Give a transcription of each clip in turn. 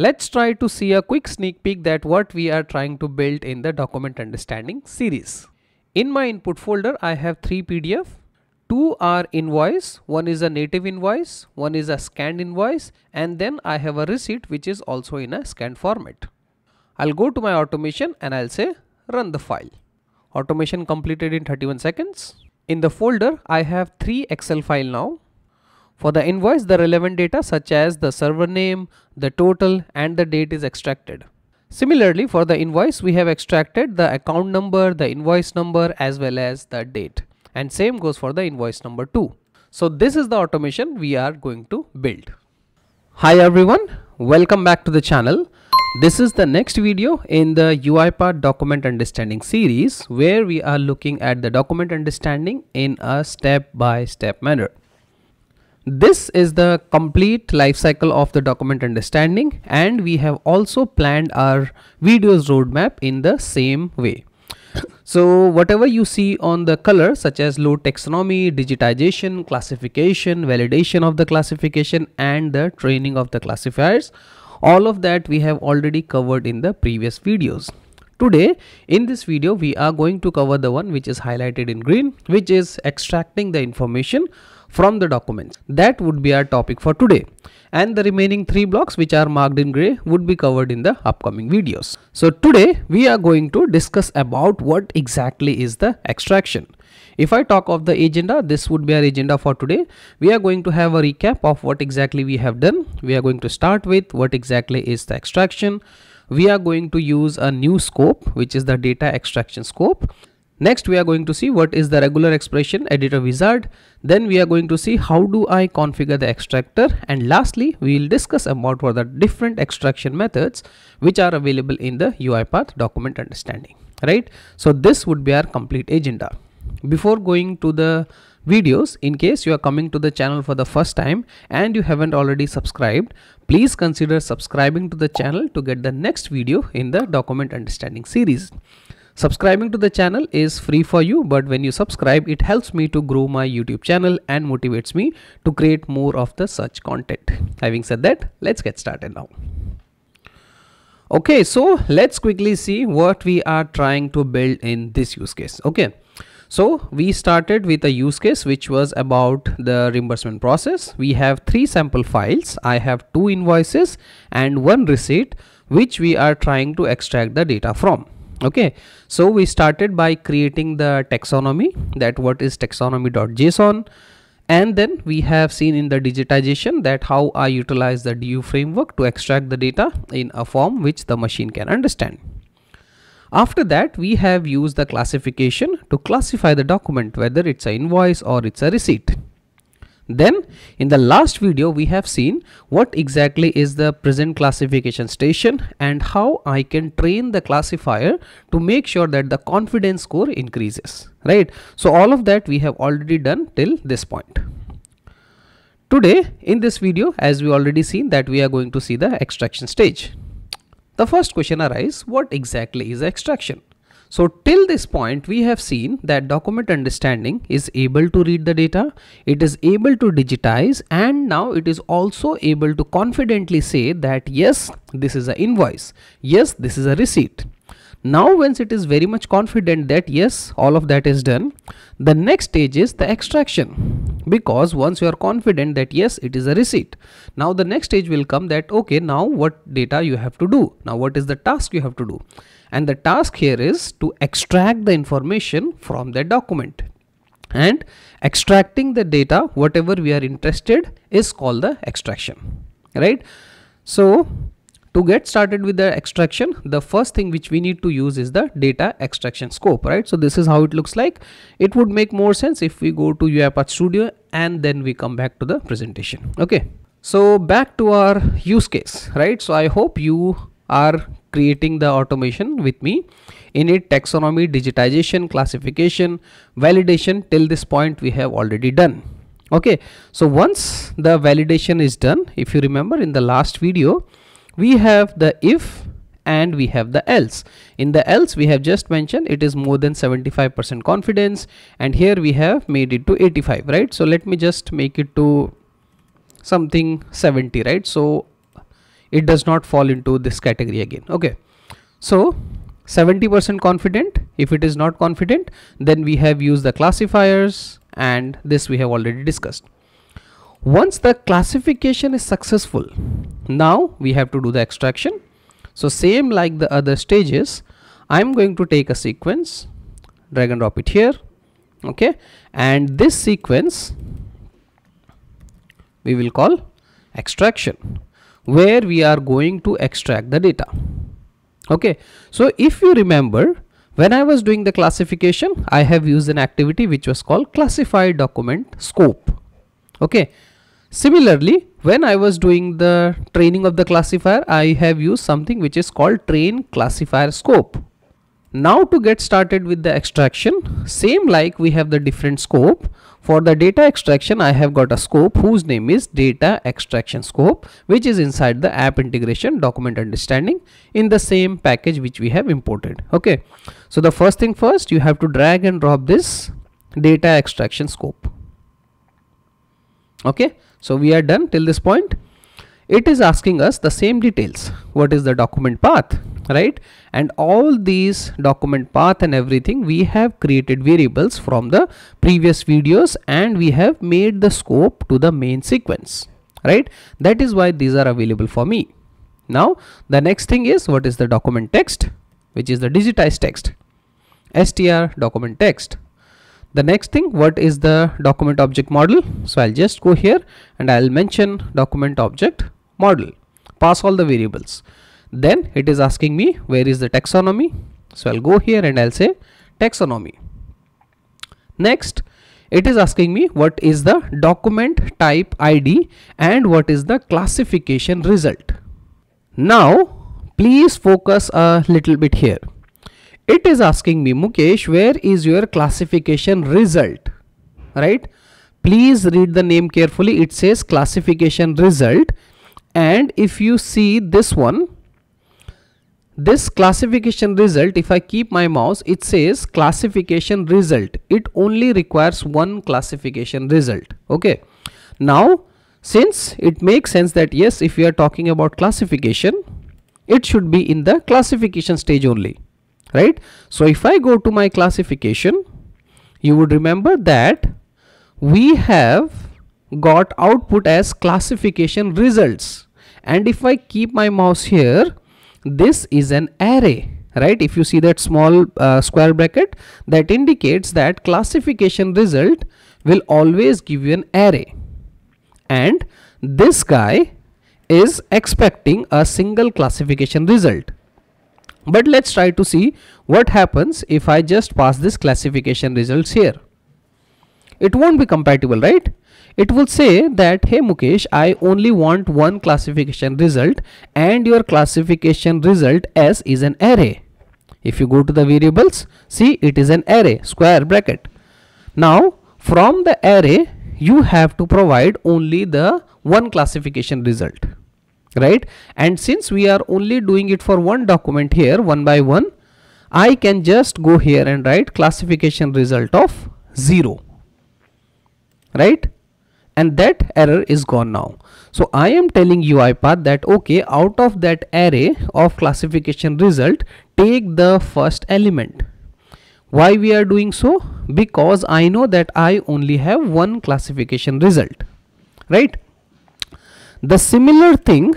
Let's try to see a quick sneak peek that what we are trying to build in the document understanding series. In my input folder, I have three PDF. Two are invoice, one is a native invoice, one is a scanned invoice, and then I have a receipt which is also in a scanned format. I'll go to my automation and I'll say run the file. Automation completed in 31 seconds. In the folder, I have three Excel file now. For the invoice, the relevant data such as the server name, the total and the date is extracted. Similarly, for the invoice, we have extracted the account number, the invoice number as well as the date. And same goes for the invoice number 2. So this is the automation we are going to build. Hi everyone, welcome back to the channel. This is the next video in the UiPath document understanding series where we are looking at the document understanding in a step-by-step -step manner. This is the complete life cycle of the document understanding and we have also planned our videos roadmap in the same way. So whatever you see on the color such as load taxonomy, digitization, classification, validation of the classification and the training of the classifiers, all of that we have already covered in the previous videos. Today in this video we are going to cover the one which is highlighted in green which is extracting the information from the documents. That would be our topic for today. And the remaining three blocks which are marked in gray would be covered in the upcoming videos. So today we are going to discuss about what exactly is the extraction. If I talk of the agenda, this would be our agenda for today. We are going to have a recap of what exactly we have done. We are going to start with what exactly is the extraction. We are going to use a new scope, which is the data extraction scope. Next, we are going to see what is the regular expression editor wizard. Then we are going to see how do I configure the extractor. And lastly, we will discuss about what the different extraction methods which are available in the UiPath document understanding, right? So this would be our complete agenda. Before going to the videos, in case you are coming to the channel for the first time and you haven't already subscribed, please consider subscribing to the channel to get the next video in the document understanding series. Subscribing to the channel is free for you, but when you subscribe, it helps me to grow my YouTube channel and motivates me to create more of the such content. Having said that, let's get started now. Okay, so let's quickly see what we are trying to build in this use case. Okay. So we started with a use case which was about the reimbursement process. We have three sample files. I have two invoices and one receipt which we are trying to extract the data from okay so we started by creating the taxonomy that what is taxonomy.json and then we have seen in the digitization that how I utilize the DU framework to extract the data in a form which the machine can understand. After that, we have used the classification to classify the document whether it's an invoice or it's a receipt. Then in the last video we have seen what exactly is the present classification station and how I can train the classifier to make sure that the confidence score increases right. So all of that we have already done till this point. Today in this video as we already seen that we are going to see the extraction stage. The first question arises what exactly is extraction? So till this point, we have seen that document understanding is able to read the data, it is able to digitize and now it is also able to confidently say that yes, this is an invoice. Yes, this is a receipt. Now once it is very much confident that yes, all of that is done, the next stage is the extraction because once you are confident that yes, it is a receipt. Now the next stage will come that okay, now what data you have to do? Now what is the task you have to do? and the task here is to extract the information from the document and extracting the data whatever we are interested is called the extraction right so to get started with the extraction the first thing which we need to use is the data extraction scope right? So this is how it looks like. It would make more sense if we go to UiPath studio and then we come back to the presentation. Okay. So back to our use case right? So i hope you are creating the automation with me. In it taxonomy digitization classification validation till this point we have already done. Okay. So once the validation is done if you remember in the last video we have the if and we have the else. In the else we have just mentioned it is more than 75% confidence and here we have made it to 85 right? So let me just make it to something 70 right? So it does not fall into this category again okay? So 70% confident. If it is not confident then we have used the classifiers and this we have already discussed once the classification is successful now we have to do the extraction. So same like the other stages I'm going to take a sequence drag and drop it here okay? And this sequence we will call extraction where we are going to extract the data okay? So if you remember when I was doing the classification I have used an activity which was called classified document scope okay similarly when I was doing the training of the classifier I have used something which is called train classifier scope. Now to get started with the extraction same like we have the different scope for the data extraction I have got a scope whose name is data extraction scope which is inside the app integration document understanding in the same package which we have imported okay? So the first thing first you have to drag and drop this data extraction scope okay so we are done till this point. It is asking us the same details. What is the document path right? And all these document path and everything we have created variables from the previous videos and we have made the scope to the main sequence right? That is why these are available for me. Now the next thing is what is the document text which is the digitized text? Str document text the next thing what is the document object model? So i'll just go here and i'll mention document object model. Pass all the variables. Then it is asking me where is the taxonomy? So I'll go here and I'll say taxonomy. Next it is asking me what is the document type ID and what is the classification result? Now please focus a little bit here it is asking me Mukesh where is your classification result? Right? Please read the name carefully. It says classification result. And if you see this one this classification result if I keep my mouse it says classification result. It only requires one classification result. Okay. Now since it makes sense that yes if we are talking about classification it should be in the classification stage only right? So if I go to my classification you would remember that we have got output as classification results. And if I keep my mouse here this is an array right? If you see that small uh, square bracket that indicates that classification result will always give you an array. And this guy is expecting a single classification result but let's try to see what happens if I just pass this classification results here. It won't be compatible right? It will say that hey Mukesh I only want one classification result and your classification result S is an array. If you go to the variables see it is an array square bracket. Now from the array you have to provide only the one classification result right? And since we are only doing it for one document here one by one I can just go here and write classification result of 0 right? And that error is gone now. So i am telling uipath that okay out of that array of classification result take the first element. Why we are doing so? Because i know that i only have one classification result right the similar thing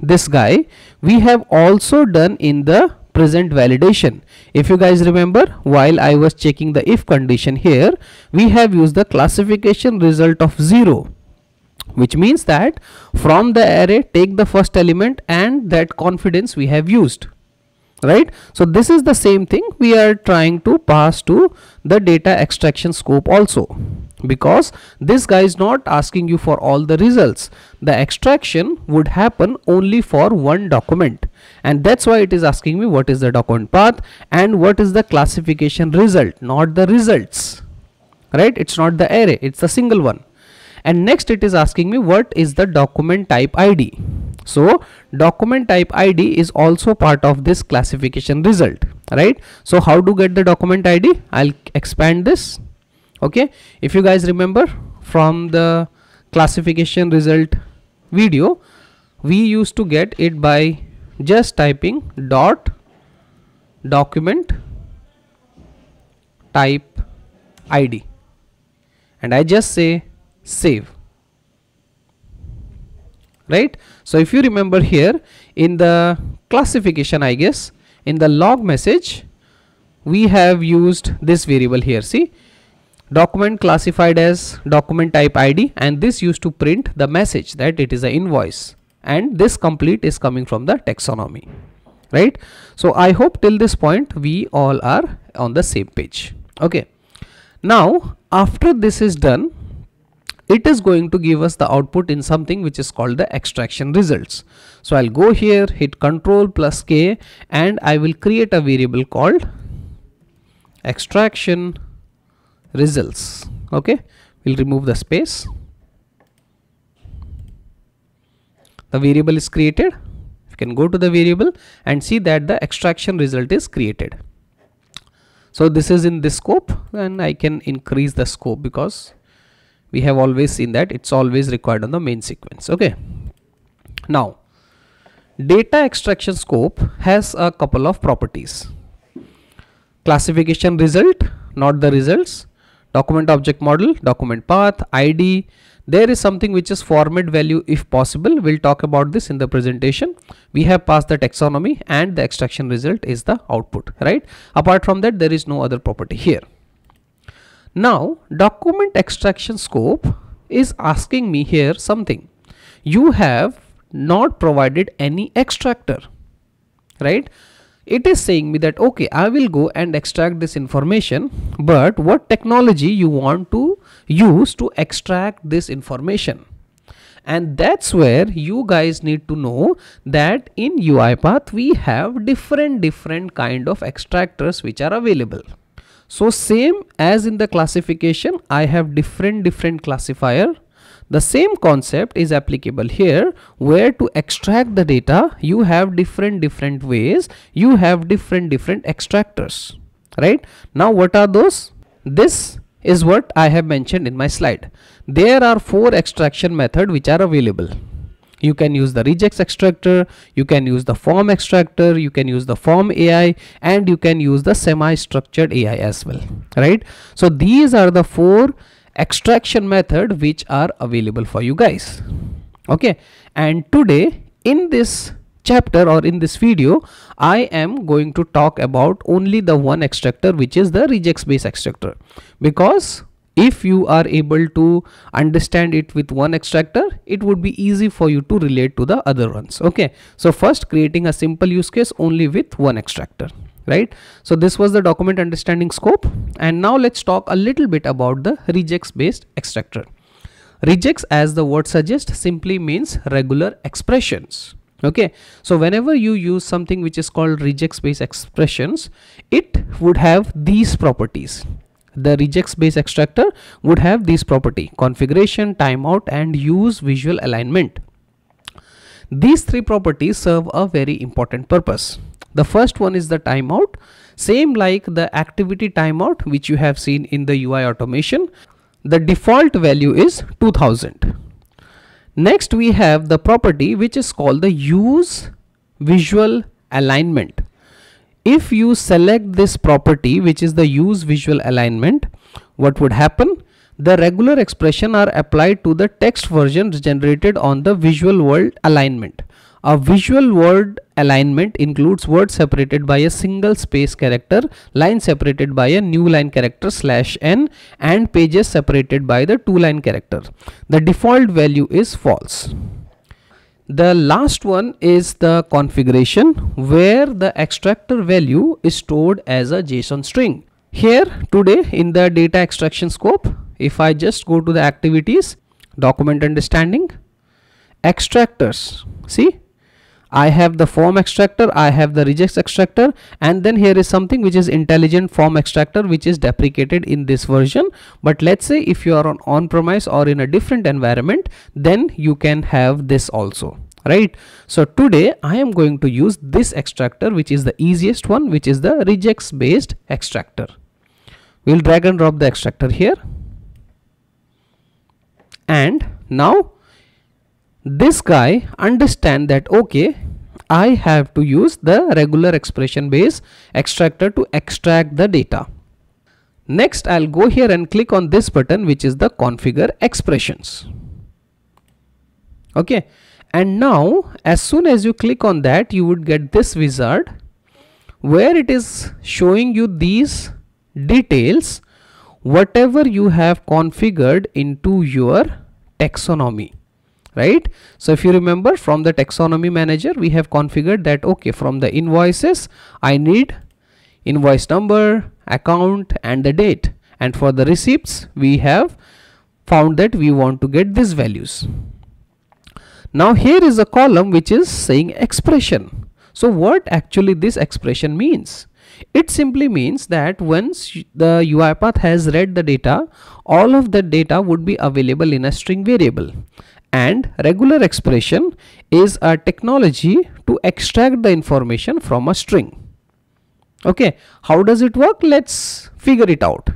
this guy we have also done in the present validation. If you guys remember while I was checking the if condition here we have used the classification result of 0 which means that from the array take the first element and that confidence we have used right? So this is the same thing we are trying to pass to the data extraction scope also because this guy is not asking you for all the results. The extraction would happen only for one document. And that's why it is asking me what is the document path and what is the classification result not the results. Right? It's not the array it's the single one. And next it is asking me what is the document type id so document type id is also part of this classification result. Right? So how to get the document id i'll expand this okay? If you guys remember from the classification result video we used to get it by just typing dot document type id and I just say save. Right? So if you remember here in the classification I guess in the log message we have used this variable here. See document classified as document type id and this used to print the message that it is an invoice. And this complete is coming from the taxonomy right? So i hope till this point we all are on the same page. Okay. Now after this is done it is going to give us the output in something which is called the extraction results. So i'll go here hit control plus k and i will create a variable called extraction results. Okay? We'll remove the space. The variable is created. You can go to the variable and see that the extraction result is created. So this is in this scope and I can increase the scope because we have always seen that it's always required on the main sequence. Okay? Now data extraction scope has a couple of properties. Classification result not the results document object model document path id there is something which is format value if possible. We'll talk about this in the presentation. We have passed the taxonomy and the extraction result is the output right? Apart from that there is no other property here. Now document extraction scope is asking me here something. You have not provided any extractor right it is saying me that okay I will go and extract this information but what technology you want to use to extract this information? And that's where you guys need to know that in UiPath we have different different kind of extractors which are available. So same as in the classification I have different different classifier the same concept is applicable here where to extract the data you have different different ways you have different different extractors right? Now what are those? This is what I have mentioned in my slide. There are four extraction method which are available. You can use the regex extractor you can use the form extractor you can use the form ai and you can use the semi structured ai as well right? So these are the four extraction method which are available for you guys. Okay? And today in this chapter or in this video I am going to talk about only the one extractor which is the regex based extractor. Because if you are able to understand it with one extractor it would be easy for you to relate to the other ones. Okay? So first creating a simple use case only with one extractor right? So this was the document understanding scope. And now let's talk a little bit about the regex based extractor. Regex as the word suggests simply means regular expressions. Okay? So whenever you use something which is called regex based expressions it would have these properties. The regex based extractor would have these property configuration timeout and use visual alignment. These three properties serve a very important purpose the first one is the timeout. Same like the activity timeout which you have seen in the UI automation. The default value is 2000 next we have the property which is called the use visual alignment. If you select this property which is the use visual alignment what would happen? The regular expression are applied to the text versions generated on the visual word alignment a visual word alignment includes words separated by a single space character, line separated by a new line character slash n and pages separated by the two line character. The default value is false. The last one is the configuration where the extractor value is stored as a JSON string. Here today in the data extraction scope, if I just go to the activities, document understanding, extractors, see I have the form extractor, I have the regex extractor and then here is something which is intelligent form extractor which is deprecated in this version. But let's say if you are on on-premise or in a different environment then you can have this also right? So today i am going to use this extractor which is the easiest one which is the regex based extractor. We'll drag and drop the extractor here. And now this guy understand that okay I have to use the regular expression base extractor to extract the data. Next I'll go here and click on this button which is the configure expressions. Okay and now as soon as you click on that you would get this wizard where it is showing you these details whatever you have configured into your taxonomy right? So if you remember from the taxonomy manager we have configured that okay from the invoices i need invoice number account and the date. And for the receipts we have found that we want to get these values. Now here is a column which is saying expression. So what actually this expression means? It simply means that once the UiPath has read the data, all of the data would be available in a string variable. And regular expression is a technology to extract the information from a string. Okay, how does it work? Let's figure it out.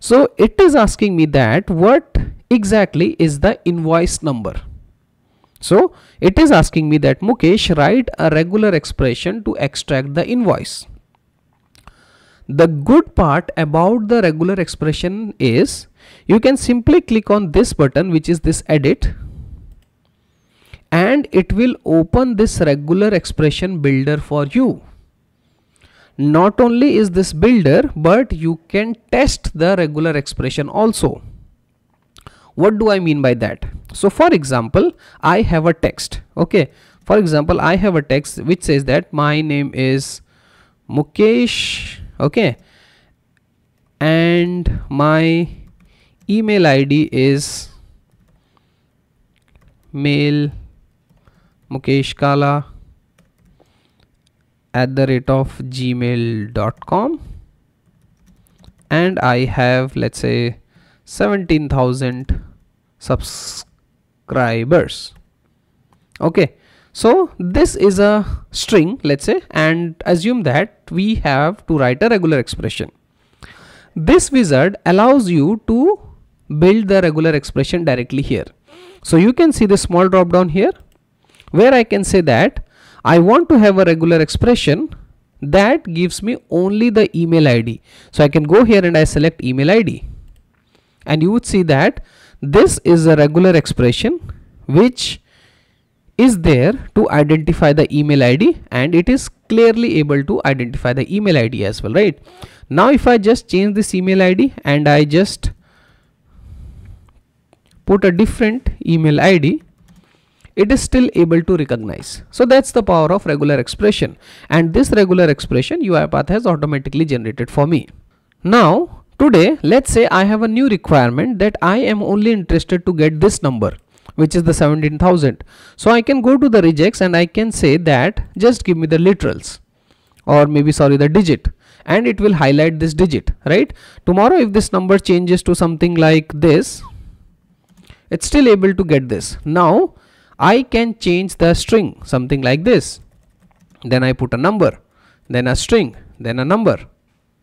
So it is asking me that what exactly is the invoice number. So it is asking me that Mukesh write a regular expression to extract the invoice. The good part about the regular expression is you can simply click on this button which is this edit and it will open this regular expression builder for you. Not only is this builder but you can test the regular expression also. What do I mean by that? So for example, I have a text. Okay. For example, I have a text which says that my name is Mukesh okay and my email id is mail mukesh kala at the rate of gmail.com and i have let's say 17000 subscribers okay so this is a string let's say and assume that we have to write a regular expression. This wizard allows you to build the regular expression directly here. So you can see the small drop down here where I can say that I want to have a regular expression that gives me only the email ID. So I can go here and I select email ID and you would see that this is a regular expression which is there to identify the email ID and it is clearly able to identify the email ID as well right now if I just change this email ID and I just put a different email ID it is still able to recognize. So that's the power of regular expression. And this regular expression UiPath has automatically generated for me. Now today let's say I have a new requirement that I am only interested to get this number which is the 17,000. So I can go to the regex and I can say that just give me the literals. Or maybe sorry the digit. And it will highlight this digit right? Tomorrow if this number changes to something like this it's still able to get this. Now I can change the string something like this. Then I put a number then a string then a number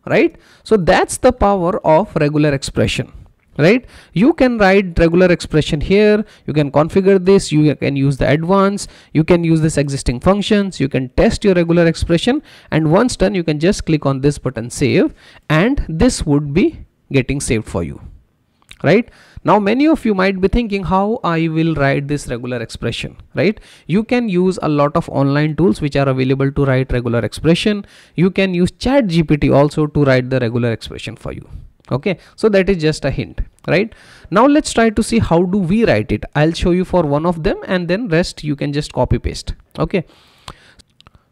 right? So that's the power of regular expression right? You can write regular expression here you can configure this you can use the advanced you can use this existing functions you can test your regular expression and once done you can just click on this button save and this would be getting saved for you right now many of you might be thinking how I will write this regular expression right? You can use a lot of online tools which are available to write regular expression. You can use chat GPT also to write the regular expression for you okay? So that is just a hint right? Now let's try to see how do we write it. I'll show you for one of them and then rest you can just copy paste okay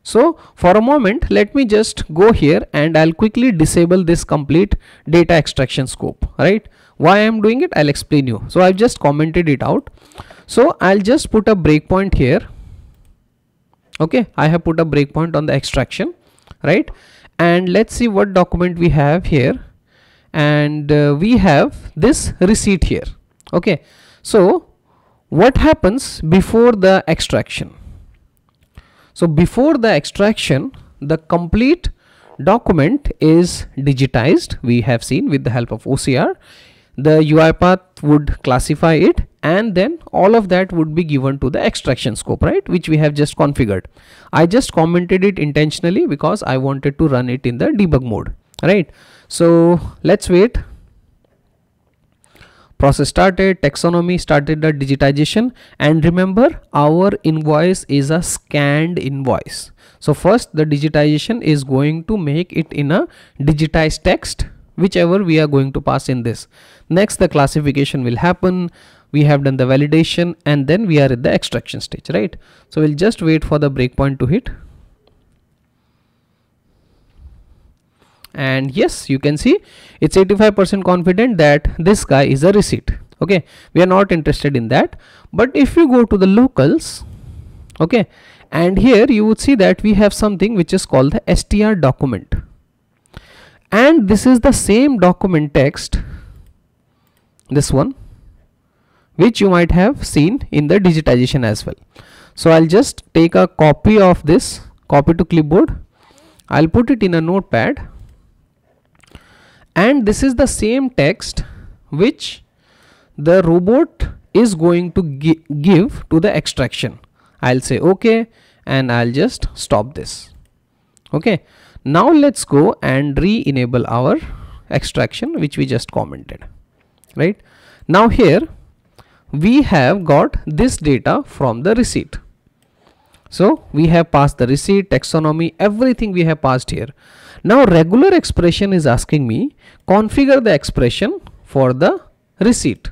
so for a moment let me just go here and i'll quickly disable this complete data extraction scope right? Why i'm doing it i'll explain you. So i've just commented it out. So i'll just put a breakpoint here. Okay i have put a breakpoint on the extraction right? And let's see what document we have here. And uh, we have this receipt here. Okay so what happens before the extraction so before the extraction the complete document is digitized. We have seen with the help of OCR the UiPath would classify it and then all of that would be given to the extraction scope right which we have just configured. I just commented it intentionally because I wanted to run it in the debug mode right? So let's wait process started taxonomy started the digitization and remember our invoice is a scanned invoice. So first the digitization is going to make it in a digitized text whichever we are going to pass in this. Next the classification will happen. We have done the validation and then we are at the extraction stage right? So we'll just wait for the breakpoint to hit and yes you can see it's 85% confident that this guy is a receipt. Okay we are not interested in that. But if you go to the locals okay and here you would see that we have something which is called the str document. And this is the same document text this one which you might have seen in the digitization as well. So i'll just take a copy of this copy to clipboard. I'll put it in a notepad and this is the same text which the robot is going to gi give to the extraction. I'll say okay and i'll just stop this. Okay. Now let's go and re-enable our extraction which we just commented. Right? Now here we have got this data from the receipt. So we have passed the receipt taxonomy everything we have passed here now regular expression is asking me configure the expression for the receipt.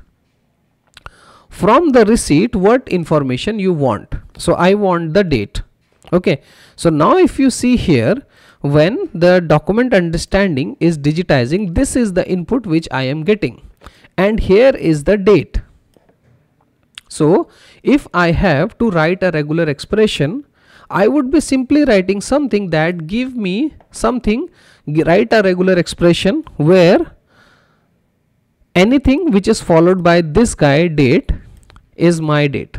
From the receipt what information you want. So i want the date. Okay. So now if you see here when the document understanding is digitizing this is the input which i am getting. And here is the date. So if I have to write a regular expression, I would be simply writing something that give me something, write a regular expression where anything which is followed by this guy date is my date.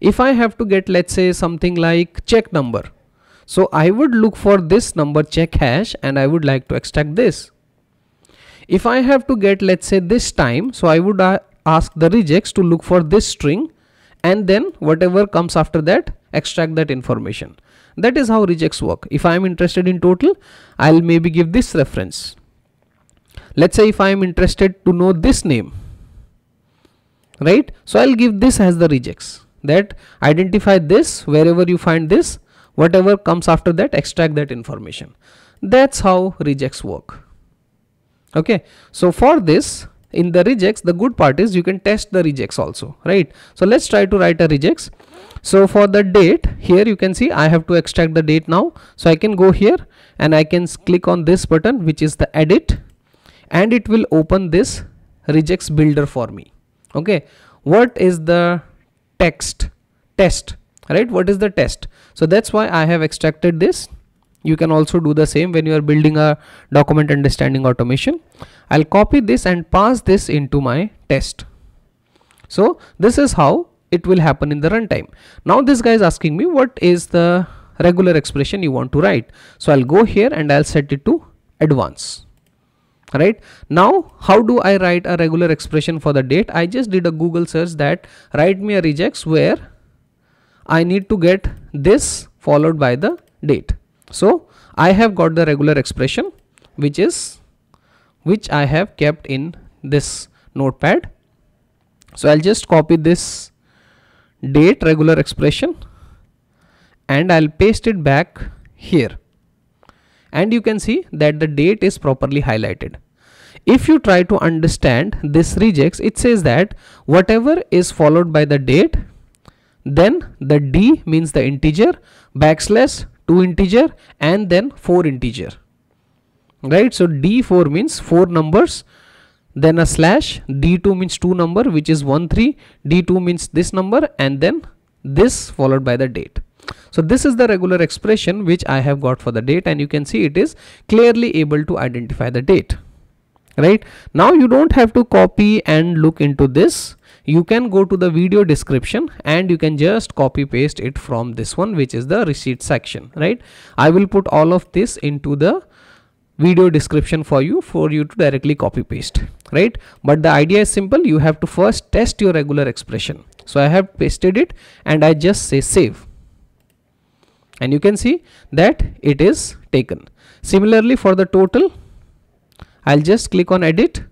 If I have to get let's say something like check number. So I would look for this number check hash and I would like to extract this. If I have to get let's say this time so I would uh, ask the regex to look for this string and then whatever comes after that extract that information. That is how regex work. If i am interested in total i'll maybe give this reference. Let's say if i am interested to know this name right? So i'll give this as the regex that identify this wherever you find this whatever comes after that extract that information. That's how regex work. Okay? So for this in the regex the good part is you can test the regex also right? So let's try to write a regex so for the date here you can see I have to extract the date now. So I can go here and I can click on this button which is the edit and it will open this regex builder for me. Okay. What is the text? Test right? What is the test? So that's why I have extracted this you can also do the same when you are building a document understanding automation. I'll copy this and pass this into my test. So this is how it will happen in the runtime. Now this guy is asking me what is the regular expression you want to write. So I'll go here and I'll set it to advance. Right? Now how do I write a regular expression for the date? I just did a Google search that write me a regex where I need to get this followed by the date so I have got the regular expression which is which I have kept in this notepad. So I'll just copy this date regular expression and I'll paste it back here and you can see that the date is properly highlighted. If you try to understand this regex it says that whatever is followed by the date then the d means the integer backslash 2 integer and then 4 integer. Right? So d4 means 4 numbers then a slash d2 means 2 number which is 1 3 d2 means this number and then this followed by the date. So this is the regular expression which I have got for the date and you can see it is clearly able to identify the date. Right? Now you don't have to copy and look into this you can go to the video description and you can just copy paste it from this one which is the receipt section right? I will put all of this into the video description for you for you to directly copy paste right? But the idea is simple. You have to first test your regular expression. So i have pasted it and i just say save. And you can see that it is taken. Similarly for the total i'll just click on edit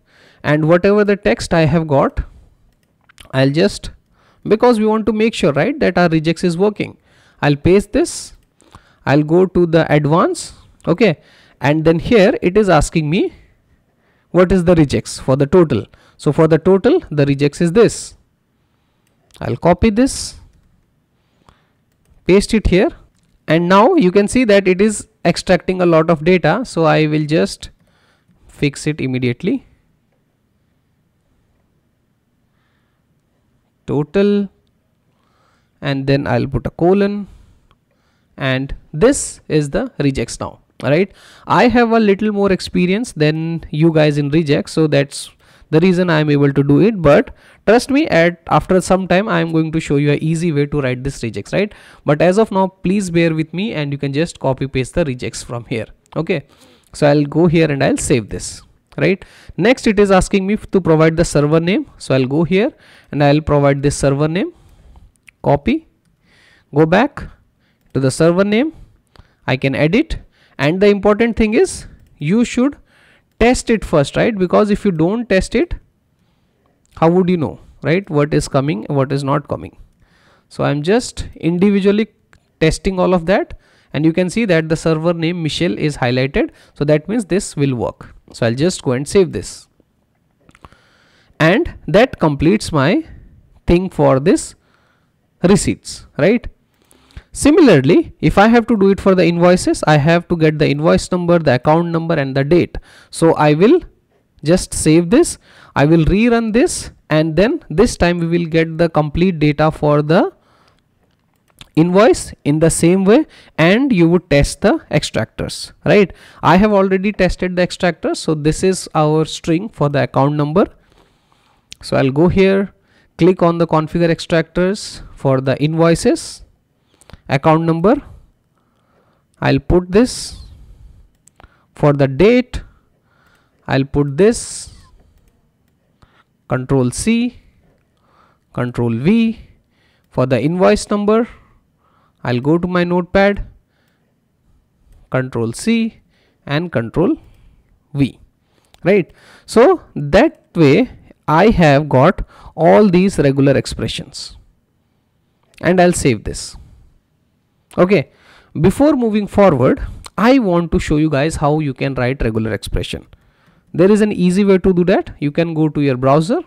and whatever the text i have got i'll just because we want to make sure right that our regex is working. I'll paste this. I'll go to the advanced okay. And then here it is asking me what is the regex for the total? So for the total the regex is this. I'll copy this paste it here. And now you can see that it is extracting a lot of data. So I will just fix it immediately total and then I'll put a colon and this is the regex now right? I have a little more experience than you guys in regex so that's the reason i am able to do it but trust me at after some time i am going to show you a easy way to write this regex right? But as of now please bear with me and you can just copy paste the regex from here okay? So i'll go here and i'll save this right? Next it is asking me to provide the server name. So i'll go here and i'll provide this server name. Copy. Go back to the server name. I can edit. And the important thing is you should test it first right? Because if you don't test it how would you know right? What is coming what is not coming. So i'm just individually testing all of that. And you can see that the server name michelle is highlighted. So that means this will work so i'll just go and save this and that completes my thing for this receipts right Similarly, if I have to do it for the invoices, I have to get the invoice number, the account number and the date. So I will just save this. I will rerun this and then this time we will get the complete data for the invoice in the same way and you would test the extractors right? I have already tested the extractors so this is our string for the account number. So i'll go here click on the configure extractors for the invoices account number. I'll put this for the date. I'll put this control C control V for the invoice number I'll go to my notepad control C and control V right? So that way I have got all these regular expressions and I'll save this. Okay before moving forward i want to show you guys how you can write regular expression. There is an easy way to do that. You can go to your browser.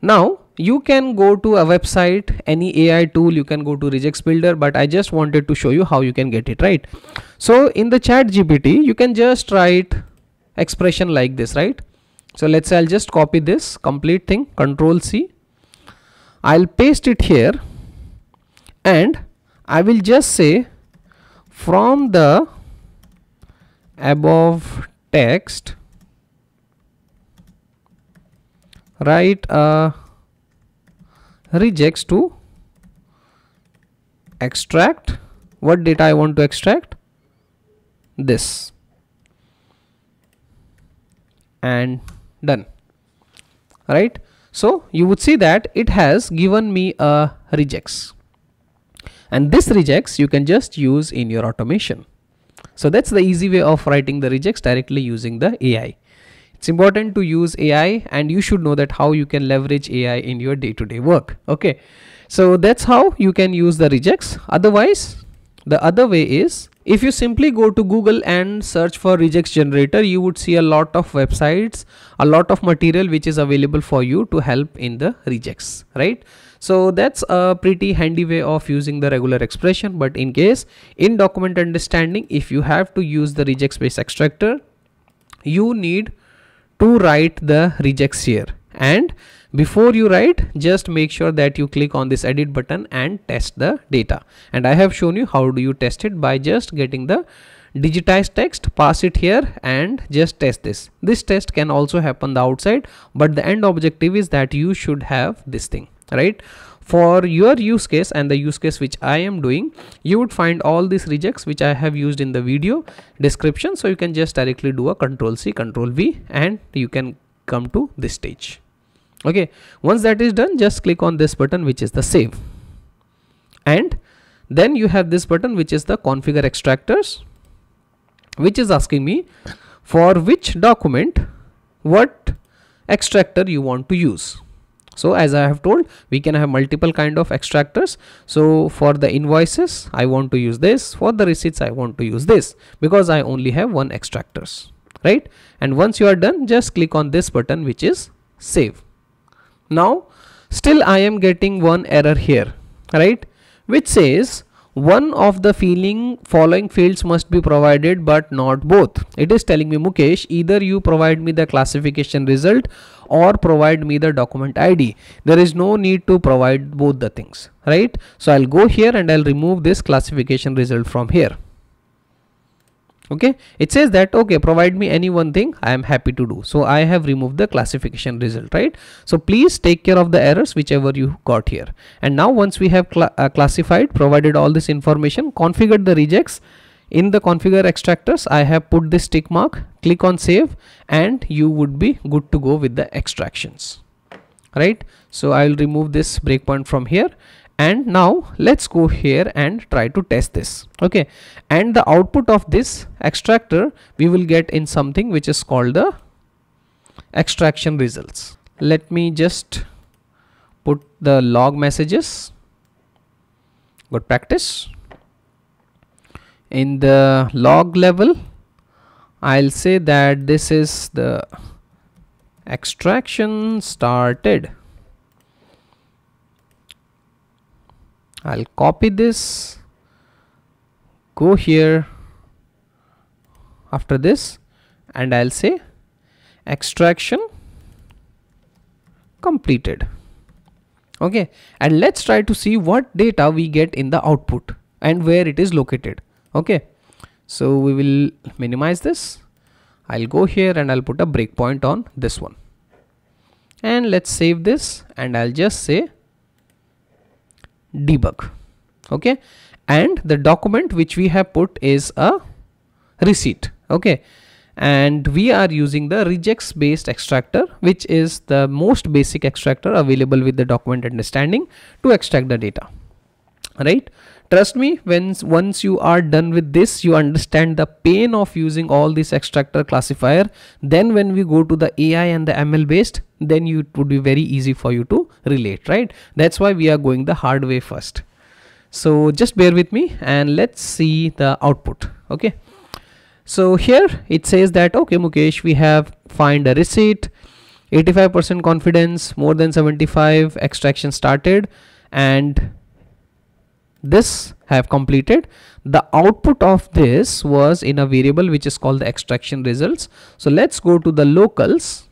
Now you can go to a website any ai tool you can go to regex builder but i just wanted to show you how you can get it right? So in the chat gpt you can just write expression like this right? So let's say i'll just copy this complete thing control c. I'll paste it here and I will just say from the above text write a regex to extract. What data I want to extract? This. And done. Right? So you would see that it has given me a regex and this regex you can just use in your automation. So that's the easy way of writing the regex directly using the AI it's important to use AI and you should know that how you can leverage AI in your day-to-day -day work. Okay. So that's how you can use the regex otherwise the other way is if you simply go to Google and search for regex generator you would see a lot of websites a lot of material which is available for you to help in the regex right? So that's a pretty handy way of using the regular expression. But in case in document understanding if you have to use the regex based extractor you need to write the regex here and before you write just make sure that you click on this edit button and test the data. And I have shown you how do you test it by just getting the digitized text pass it here and just test this. This test can also happen the outside but the end objective is that you should have this thing right for your use case and the use case which I am doing you would find all these regex which I have used in the video description. So you can just directly do a control C control V and you can come to this stage. Okay. Once that is done just click on this button which is the save. And then you have this button which is the configure extractors which is asking me for which document what extractor you want to use so as i have told we can have multiple kind of extractors. So for the invoices i want to use this. For the receipts i want to use this because i only have one extractors right? And once you are done just click on this button which is save. Now still i am getting one error here right? Which says one of the feeling following fields must be provided but not both. It is telling me mukesh either you provide me the classification result or provide me the document id there is no need to provide both the things right? So i'll go here and i'll remove this classification result from here okay? It says that okay provide me any one thing i am happy to do. So i have removed the classification result right? So please take care of the errors whichever you got here. And now once we have cl uh, classified provided all this information configured the regex. In the configure extractors i have put this tick mark click on save and you would be good to go with the extractions. Right? So i'll remove this breakpoint from here and now let's go here and try to test this. Okay. And the output of this extractor we will get in something which is called the extraction results. Let me just put the log messages. Good practice. In the log level I'll say that this is the extraction started I'll copy this go here after this and I'll say extraction completed. Okay and let's try to see what data we get in the output and where it is located. Okay so we will minimize this. I'll go here and I'll put a breakpoint on this one. And let's save this and I'll just say debug. Okay? And the document which we have put is a receipt. Okay? And we are using the regex based extractor which is the most basic extractor available with the document understanding to extract the data. Right trust me when once you are done with this you understand the pain of using all this extractor classifier. Then when we go to the ai and the ml based then it would be very easy for you to relate right? That's why we are going the hard way first. So just bear with me and let's see the output okay? So here it says that okay mukesh we have find a receipt 85% confidence more than 75 extraction started and this have completed. The output of this was in a variable which is called the extraction results. So let's go to the locals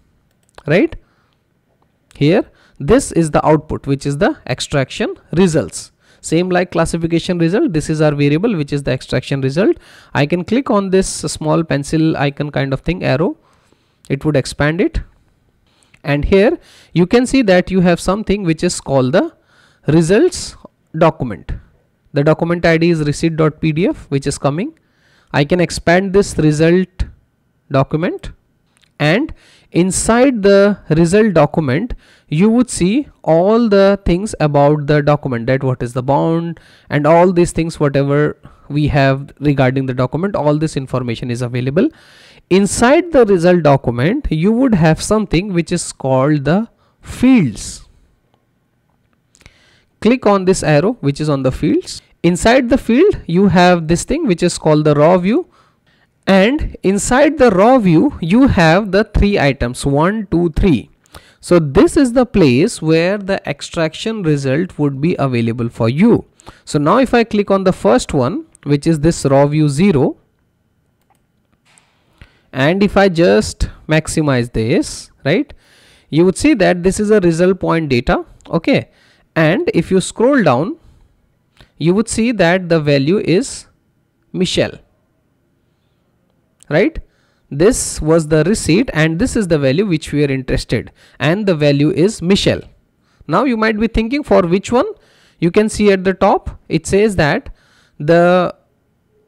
right? Here this is the output which is the extraction results. Same like classification result this is our variable which is the extraction result. I can click on this small pencil icon kind of thing arrow. It would expand it. And here you can see that you have something which is called the results document the document id is receipt.pdf which is coming. I can expand this result document. And inside the result document you would see all the things about the document that what is the bound and all these things whatever we have regarding the document all this information is available. Inside the result document you would have something which is called the fields click on this arrow which is on the fields. Inside the field you have this thing which is called the raw view. And inside the raw view you have the three items. One two three. So this is the place where the extraction result would be available for you. So now if i click on the first one which is this raw view 0 and if i just maximize this right you would see that this is a result point data. Okay and if you scroll down you would see that the value is Michelle. Right? This was the receipt and this is the value which we are interested. And the value is Michelle. Now you might be thinking for which one? You can see at the top it says that the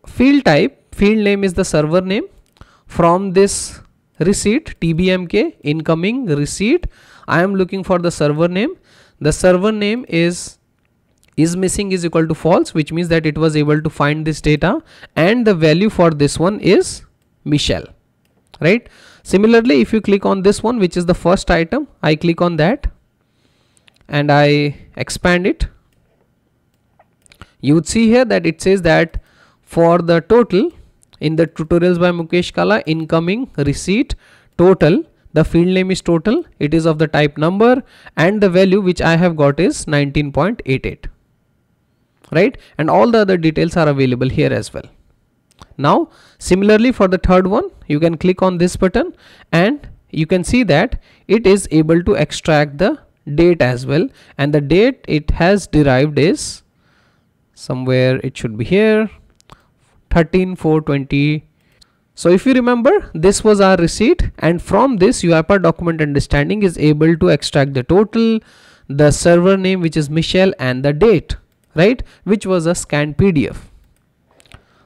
field type field name is the server name. From this receipt tbmk incoming receipt i am looking for the server name the server name is is missing is equal to false which means that it was able to find this data. And the value for this one is michelle right? Similarly if you click on this one which is the first item i click on that and i expand it. You would see here that it says that for the total in the tutorials by mukesh kala incoming receipt total the field name is total. It is of the type number and the value which I have got is 19.88 right? And all the other details are available here as well. Now similarly for the third one you can click on this button and you can see that it is able to extract the date as well. And the date it has derived is somewhere it should be here 13 420 so if you remember, this was our receipt and from this UiPath document understanding is able to extract the total, the server name which is Michelle and the date, right? Which was a scanned PDF.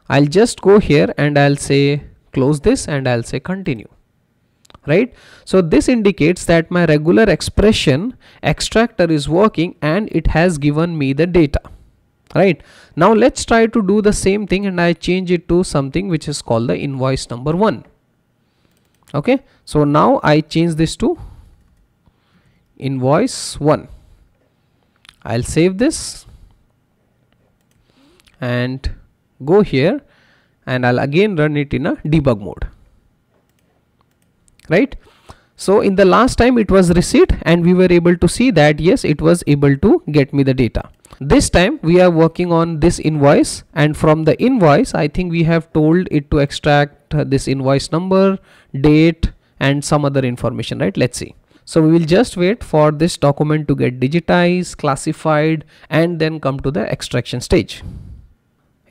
I'll just go here and I'll say close this and I'll say continue right so this indicates that my regular expression extractor is working and it has given me the data right? Now let's try to do the same thing and I change it to something which is called the invoice number one. Okay? So now I change this to invoice one. I'll save this and go here and I'll again run it in a debug mode. Right? So in the last time it was receipt and we were able to see that yes it was able to get me the data this time we are working on this invoice and from the invoice I think we have told it to extract uh, this invoice number, date and some other information, right? Let's see. So we will just wait for this document to get digitized, classified and then come to the extraction stage.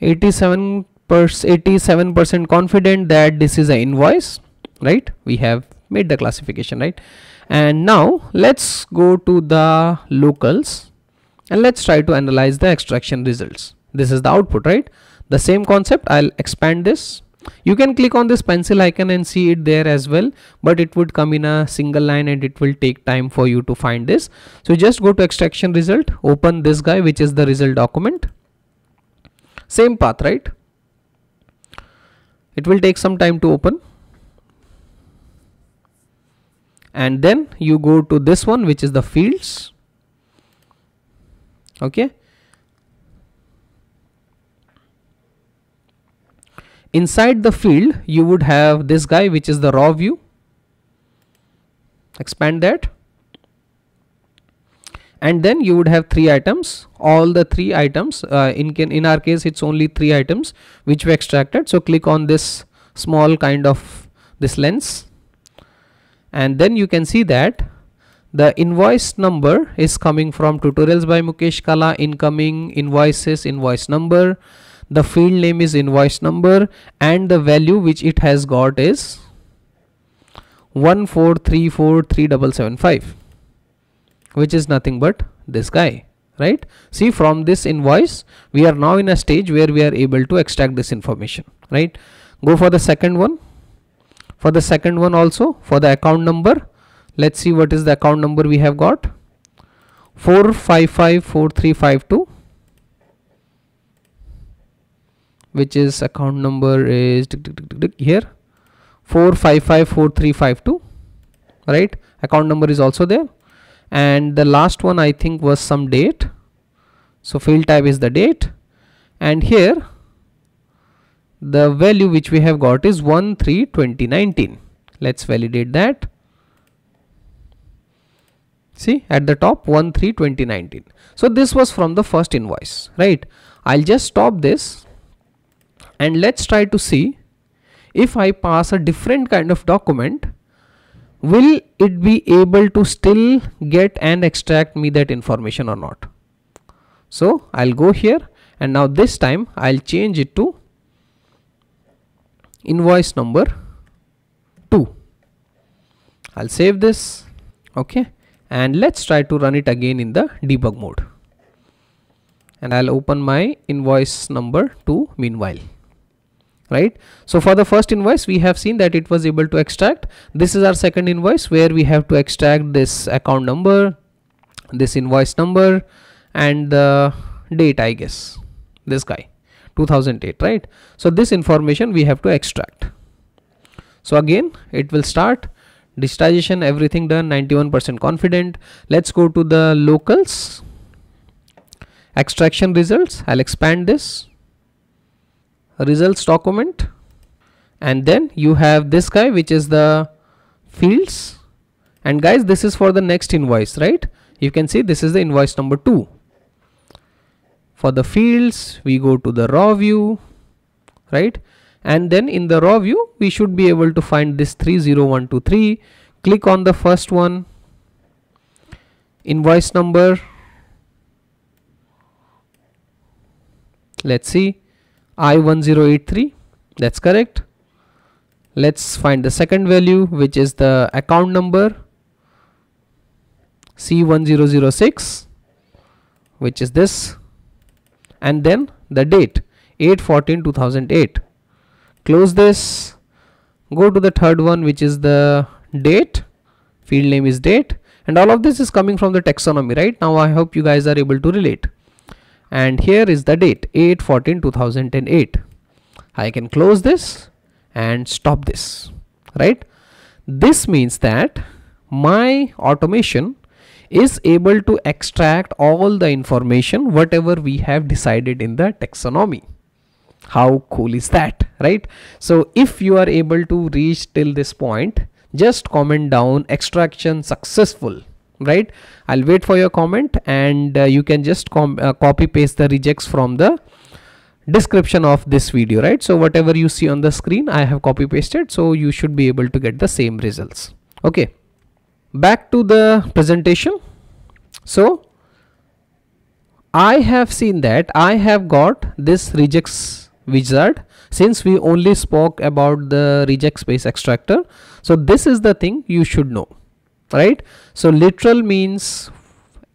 87 87% confident that this is an invoice, right? We have made the classification, right? And now let's go to the locals and let's try to analyze the extraction results. This is the output right? The same concept I'll expand this. You can click on this pencil icon and see it there as well but it would come in a single line and it will take time for you to find this. So just go to extraction result open this guy which is the result document. Same path right? It will take some time to open. And then you go to this one which is the fields okay? Inside the field you would have this guy which is the raw view. Expand that. And then you would have three items. All the three items uh, in in our case it's only three items which we extracted. So click on this small kind of this lens. And then you can see that the invoice number is coming from tutorials by Mukesh Kala. Incoming invoices invoice number. The field name is invoice number. And the value which it has got is 1434375 which is nothing but this guy right? See from this invoice we are now in a stage where we are able to extract this information right? Go for the second one. For the second one also for the account number let's see what is the account number we have got. 4554352 which is account number is here. 4554352 right? Account number is also there. And the last one I think was some date. So field type is the date. And here the value which we have got is 1 3 2019 let's validate that see at the top 1 3 2019 so this was from the first invoice right? I'll just stop this and let's try to see if I pass a different kind of document will it be able to still get and extract me that information or not? So I'll go here and now this time I'll change it to invoice number 2 I'll save this okay and let's try to run it again in the debug mode. And I'll open my invoice number 2 meanwhile right? So for the first invoice we have seen that it was able to extract. This is our second invoice where we have to extract this account number this invoice number and the date I guess. This guy 2008 right? So this information we have to extract. So again it will start digitization everything done 91% confident. Let's go to the locals. Extraction results. I'll expand this. Results document. And then you have this guy which is the fields. And guys this is for the next invoice right? You can see this is the invoice number 2 for the fields we go to the raw view right and then in the raw view we should be able to find this 30123 click on the first one. Invoice number. Let's see. I1083 that's correct. Let's find the second value which is the account number. C1006 which is this. And then the date 814 2008 close this. Go to the third one which is the date. Field name is date. And all of this is coming from the taxonomy right? Now I hope you guys are able to relate. And here is the date 8 14 2008 I can close this and stop this right? This means that my automation is able to extract all the information whatever we have decided in the taxonomy how cool is that right? So if you are able to reach till this point just comment down extraction successful right? I'll wait for your comment and uh, you can just uh, copy paste the regex from the description of this video right? So whatever you see on the screen i have copy pasted so you should be able to get the same results okay? Back to the presentation. So i have seen that i have got this regex wizard since we only spoke about the regex based extractor. So this is the thing you should know right? So literal means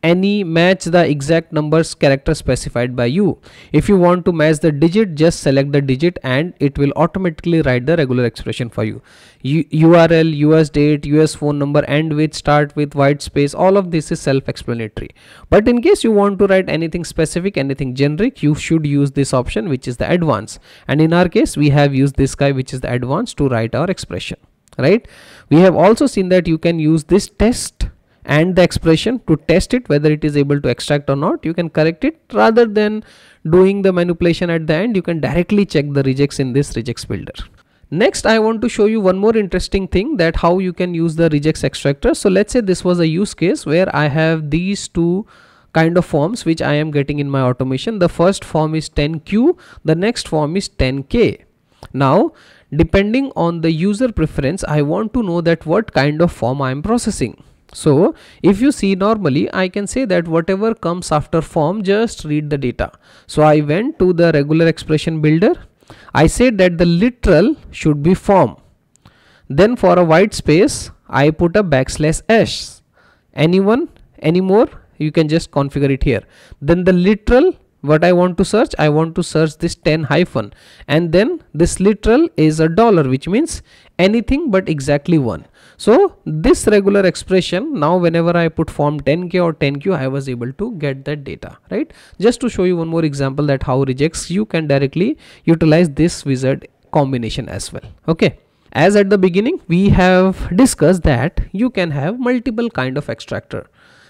any match the exact numbers character specified by you. If you want to match the digit just select the digit and it will automatically write the regular expression for you. U url us date us phone number end with start with white space all of this is self-explanatory. But in case you want to write anything specific anything generic you should use this option which is the advanced. And in our case we have used this guy which is the advanced to write our expression right? We have also seen that you can use this test and the expression to test it whether it is able to extract or not you can correct it. Rather than doing the manipulation at the end you can directly check the regex in this regex builder. Next i want to show you one more interesting thing that how you can use the regex extractor. So let's say this was a use case where i have these two kind of forms which i am getting in my automation. The first form is 10q the next form is 10k now depending on the user preference i want to know that what kind of form i am processing so if you see normally I can say that whatever comes after form just read the data. So I went to the regular expression builder. I said that the literal should be form. Then for a white space I put a backslash s. Anyone anymore you can just configure it here. Then the literal what I want to search I want to search this 10 hyphen and then this literal is a dollar which means anything but exactly one so this regular expression now whenever I put form 10k or 10q I was able to get that data right? Just to show you one more example that how regex you can directly utilize this wizard combination as well okay? As at the beginning we have discussed that you can have multiple kind of extractor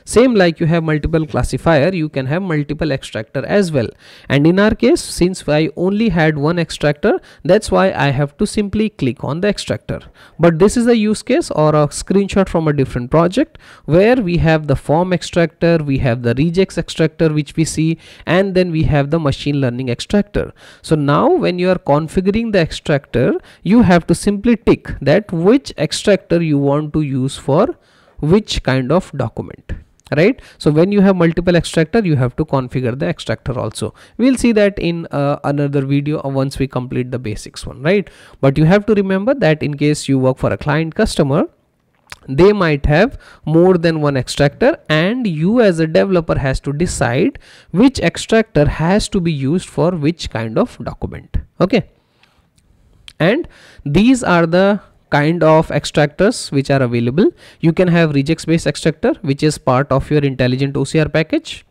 same like you have multiple classifier you can have multiple extractor as well. And in our case since I only had one extractor that's why I have to simply click on the extractor. But this is a use case or a screenshot from a different project where we have the form extractor we have the regex extractor which we see and then we have the machine learning extractor. So now when you are configuring the extractor you have to simply tick that which extractor you want to use for which kind of document right? So when you have multiple extractor you have to configure the extractor also. We'll see that in uh, another video once we complete the basics one right? But you have to remember that in case you work for a client customer they might have more than one extractor and you as a developer has to decide which extractor has to be used for which kind of document okay? And these are the kind of extractors which are available. You can have regex based extractor which is part of your intelligent ocr package.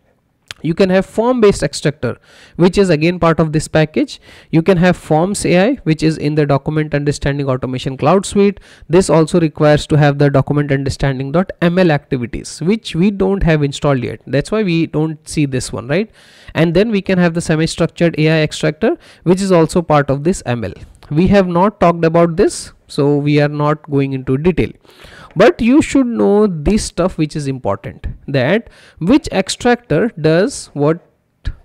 You can have form based extractor which is again part of this package. You can have forms ai which is in the document understanding automation cloud suite. This also requires to have the document understanding.ml activities which we don't have installed yet. That's why we don't see this one right? And then we can have the semi structured ai extractor which is also part of this ml we have not talked about this so we are not going into detail. But you should know this stuff which is important that which extractor does what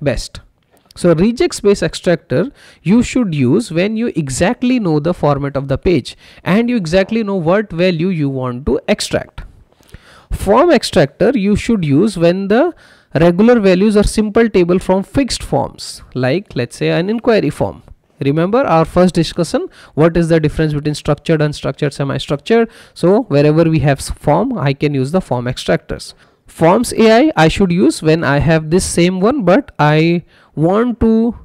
best. So regex based extractor you should use when you exactly know the format of the page and you exactly know what value you want to extract. Form extractor you should use when the regular values are simple table from fixed forms like let's say an inquiry form remember our first discussion what is the difference between structured unstructured semi-structured? So wherever we have form i can use the form extractors. Forms ai i should use when i have this same one but i want to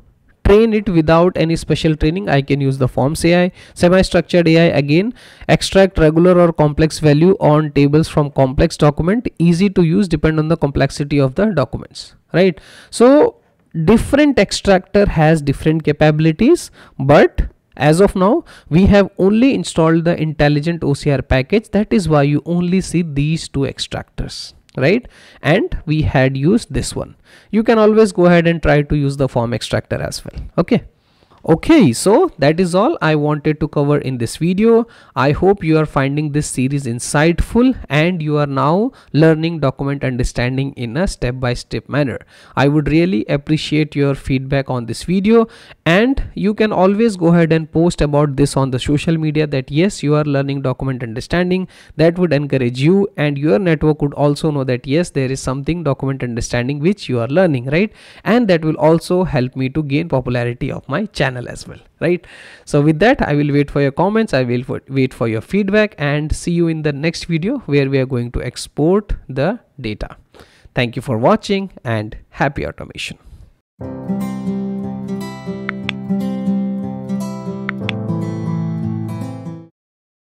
train it without any special training i can use the forms ai semi-structured ai again extract regular or complex value on tables from complex document easy to use depend on the complexity of the documents right? So different extractor has different capabilities but as of now we have only installed the intelligent OCR package. That is why you only see these two extractors right? And we had used this one. You can always go ahead and try to use the form extractor as well okay Okay, so that is all I wanted to cover in this video. I hope you are finding this series insightful and you are now learning document understanding in a step-by-step -step manner. I would really appreciate your feedback on this video and you can always go ahead and post about this on the social media that yes, you are learning document understanding. That would encourage you and your network would also know that yes, there is something document understanding which you are learning, right? And that will also help me to gain popularity of my channel channel as well right? So with that i will wait for your comments. I will wait for your feedback and see you in the next video where we are going to export the data. Thank you for watching and happy automation